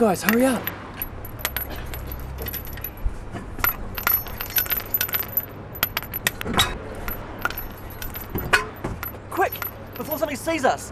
guys, hurry up. Quick, before somebody sees us.